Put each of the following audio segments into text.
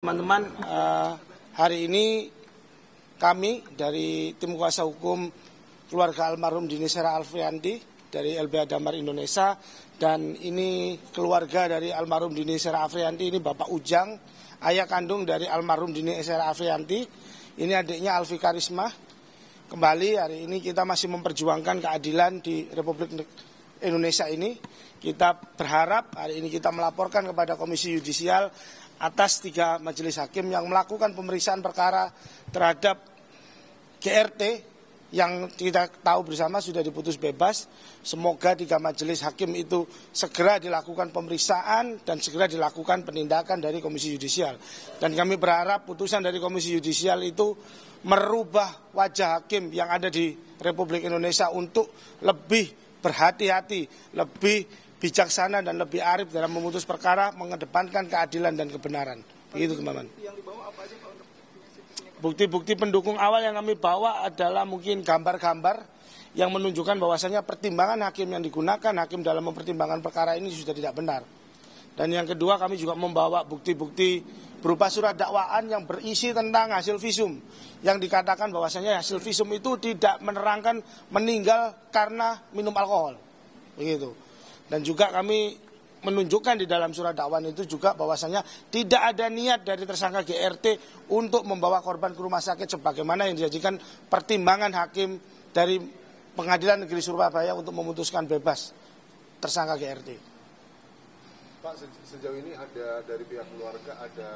Teman-teman, eh, hari ini kami dari tim kuasa hukum keluarga almarhum Dini Sera Alfianti dari LBH Damar Indonesia dan ini keluarga dari almarhum Dini Sera Alfianti ini Bapak Ujang, ayah kandung dari almarhum Dini Sera Alfianti. Ini adiknya Alfi Karisma. Kembali hari ini kita masih memperjuangkan keadilan di Republik Indonesia ini. Kita berharap hari ini kita melaporkan kepada Komisi Yudisial atas tiga majelis hakim yang melakukan pemeriksaan perkara terhadap GRT yang kita tahu bersama sudah diputus bebas. Semoga tiga majelis hakim itu segera dilakukan pemeriksaan dan segera dilakukan penindakan dari Komisi Yudisial. Dan kami berharap putusan dari Komisi Yudisial itu merubah wajah hakim yang ada di Republik Indonesia untuk lebih berhati-hati, lebih bijaksana dan lebih arif dalam memutus perkara, mengedepankan keadilan dan kebenaran. Begitu teman-teman. Bukti-bukti pendukung awal yang kami bawa adalah mungkin gambar-gambar yang menunjukkan bahwasannya pertimbangan hakim yang digunakan hakim dalam mempertimbangkan perkara ini sudah tidak benar. Dan yang kedua kami juga membawa bukti-bukti berupa surat dakwaan yang berisi tentang hasil visum yang dikatakan bahwasanya hasil visum itu tidak menerangkan meninggal karena minum alkohol. Begitu. Dan juga kami menunjukkan di dalam surat dakwaan itu juga bahwasanya tidak ada niat dari tersangka GRT untuk membawa korban ke rumah sakit sebagaimana yang dijanjikan pertimbangan hakim dari Pengadilan Negeri Surabaya untuk memutuskan bebas tersangka GRT. Pak, sejauh ini ada dari pihak keluarga ada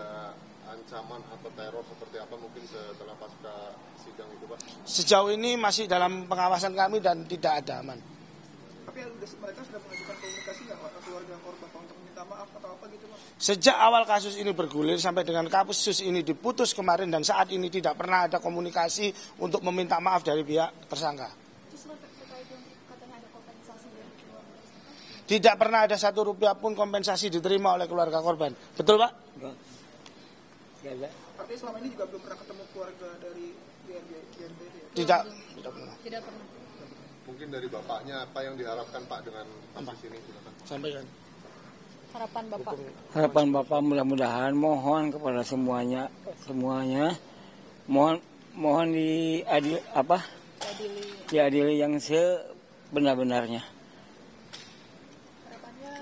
ancaman atau teror seperti apa mungkin setelah pasca sidang itu, Pak? Sejauh ini masih dalam pengawasan kami dan tidak ada aman. Tapi mereka sudah mengajukan komunikasi nggak Pak, ke keluarga korban Pak, untuk meminta maaf atau apa gitu Pak? Sejak awal kasus ini bergulir sampai dengan kasus ini diputus kemarin dan saat ini tidak pernah ada komunikasi untuk meminta maaf dari pihak tersangka. Tidak pernah ada satu rupiah pun kompensasi diterima oleh keluarga korban. Betul Pak? Artinya selama ini juga belum pernah ketemu keluarga dari GNBD ya? Tidak. Tidak pernah. Tidak pernah. Mungkin dari bapaknya apa yang diharapkan Pak dengan kasus ini? Silakan. Sampaikan. Harapan Bapak. Harapan Bapak mudah-mudahan mohon kepada semuanya semuanya mohon mohon diadil apa Diadili. diadili yang sebenar-benarnya. Harapannya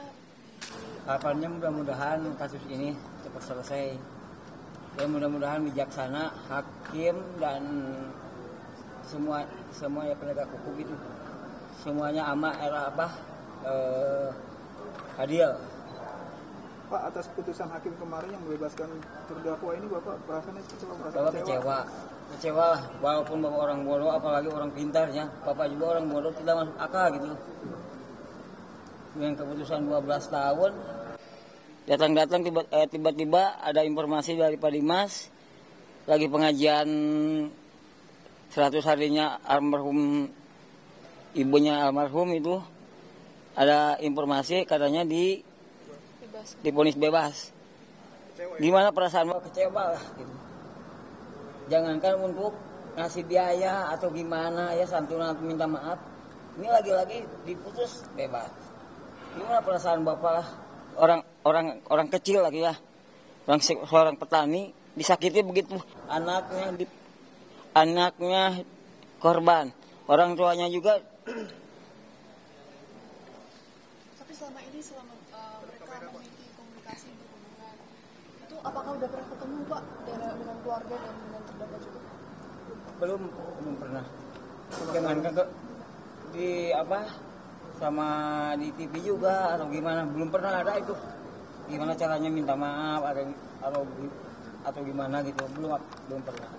Harapannya mudah-mudahan kasus ini cepat selesai. Dan mudah-mudahan bijaksana hakim dan semua semua ya penegak hukum itu semuanya ama era apa eh, adil. Pak atas putusan hakim kemarin yang membebaskan terdakwa ini Bapak perasaannya apa? Merasa Bapak kecewa, kecewa lah. Walaupun bapak orang bodoh, apalagi orang pintarnya, bapak juga orang bodoh tidak masuk akal gitu. Dengan keputusan 12 tahun, datang-datang eh, tiba-tiba ada informasi dari Pak Dimas, lagi pengajian 100 harinya almarhum ibunya almarhum itu ada informasi katanya di diponis bebas. Gimana perasaan bapak kecewa lah gitu. Jangankan untuk ngasih biaya atau gimana ya santunan minta maaf. Ini lagi-lagi diputus bebas. Gimana perasaan bapak lah orang orang orang kecil lagi ya. Orang se- seorang petani disakiti begitu. Anaknya di anaknya korban. Orang tuanya juga Tapi selama ini selama uh, mereka memiliki komunikasi berhubungan itu apakah udah pernah ketemu Pak dengan, dengan keluarga dan dengan terdakwa juga? belum belum pernah. Jangankan ke di apa sama di TV juga atau gimana. Belum pernah ada itu. Gimana caranya minta maaf atau atau atau gimana gitu. Belum belum pernah